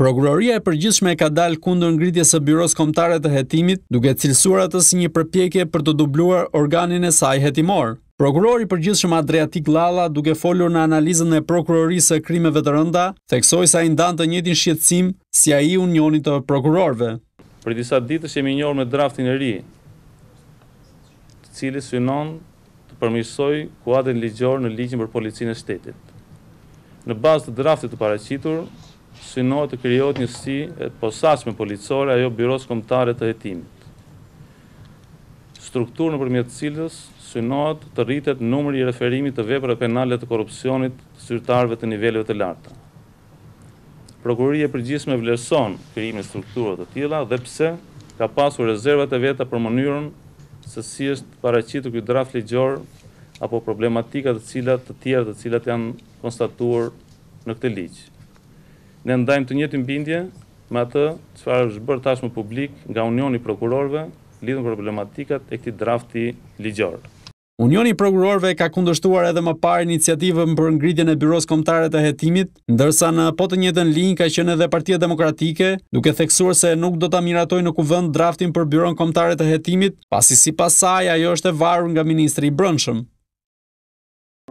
Prokuroria e Përgjithshme ka dalë kundër ngritjes së Byrosë Kombëtare të Hetimit, duke cilësuar atë si një përpjekje për të dubluar organin e saj hetimor. Prokurori i Përgjithshëm Adriatik Llalla, duke folur në analizën e Prokurorisë së Krimeve të Rënda, theksoi se ai ndan të njëjtin shqetësim si ai i unionit të prokurorëve. Prej disa ditësh jemi njohur me draftin e ri, i cili synon të përmirësojë kuadrin ligjor në Ligjin për Policinë e Shtetit. Në bazë të draftit të paraqitur, synohet të krijohet njësi e posaçme policore ajo e Byrosë Kombëtare të Hetimit, strukturë nëpërmjet të cilës synohet të rritet numri i referimit të veprave penale të korrupsionit të zyrtarëve të niveleve të larta. Prokuroria e Përgjithshme vlerëson krijimin e strukturave të tilla dhe pse ka pasur rezervat e veta për mënyrën se si është paraqitur ky draft ligjor apo problematika të cilat të tjera të cilat janë konstatuar në këtë ligj. Ne ndajmë të njëjtin bindje me atë çfarë është bërë tashmë publik nga Unioni i Prokurorëve lidhur me problematikat e këtij drafti ligjor. Unioni i Prokurorëve ka kundërshtuar edhe më parë iniciativën për ngritjen e Byrosë Kombëtare të Hetimit, ndërsa në po të njëjtën linjë ka qenë edhe Partia Demokratike, duke theksuar se nuk do ta miratojë në Kuvend draftin për Byronë Kombëtare të Hetimit, pasi sipas saj ajo është e varur nga ministri i Brendshëm.